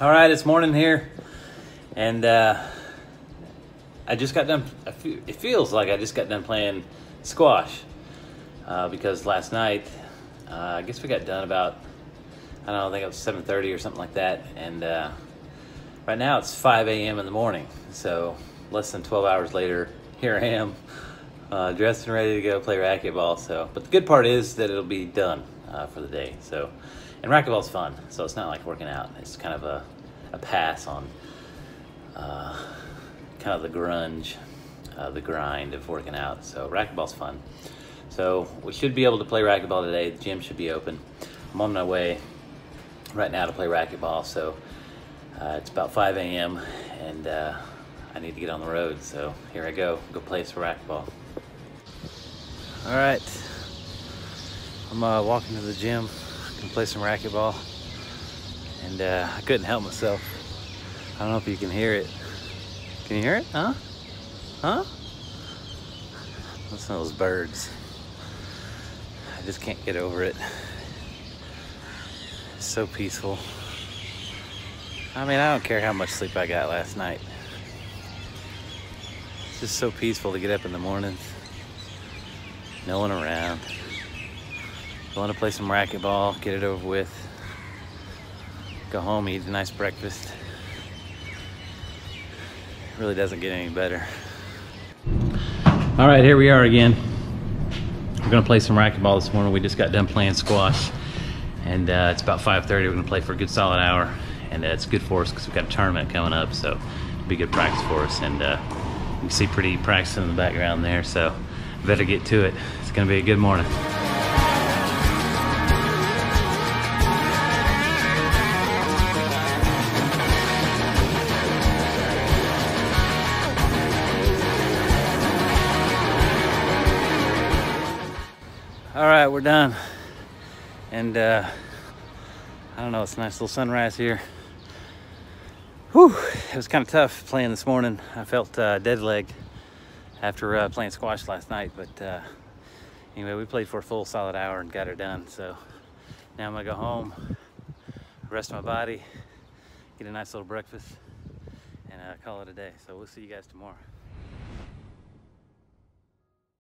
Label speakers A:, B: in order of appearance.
A: All right, it's morning here, and uh, I just got done. It feels like I just got done playing squash uh, because last night, uh, I guess we got done about I don't know, I think it was seven thirty or something like that, and uh, right now it's five a.m. in the morning. So less than twelve hours later, here I am, uh, dressed and ready to go play racquetball. So, but the good part is that it'll be done uh, for the day. So, and racquetball's fun. So it's not like working out. It's kind of a, a pass on uh, kind of the grunge, uh, the grind of working out. So racquetball's fun. So we should be able to play racquetball today. The gym should be open. I'm on my way right now to play racquetball. So uh, it's about 5 a.m. and uh, I need to get on the road. So here I go. Go play some racquetball. All right. I'm uh, walking to the gym. Gonna play some racquetball. And uh, I couldn't help myself. I don't know if you can hear it. Can you hear it? Huh? Huh? Listen to those birds. I just can't get over it. It's so peaceful. I mean, I don't care how much sleep I got last night. It's just so peaceful to get up in the morning. No one around. Going to play some racquetball, get it over with. Go home, eat a nice breakfast. It really doesn't get any better. All right, here we are again. We're gonna play some racquetball this morning. We just got done playing squash, and uh, it's about 5:30. We're gonna play for a good solid hour, and uh, it's good for us because we've got a tournament coming up, so it'll be good practice for us. And uh, you can see pretty practicing in the background there, so better get to it. It's gonna be a good morning. All right, we're done. And uh, I don't know, it's a nice little sunrise here. Whew, it was kind of tough playing this morning. I felt uh, dead leg after uh, playing squash last night, but uh, anyway, we played for a full solid hour and got her done. So now I'm gonna go home, rest my body, get a nice little breakfast, and uh, call it a day. So we'll see you guys tomorrow.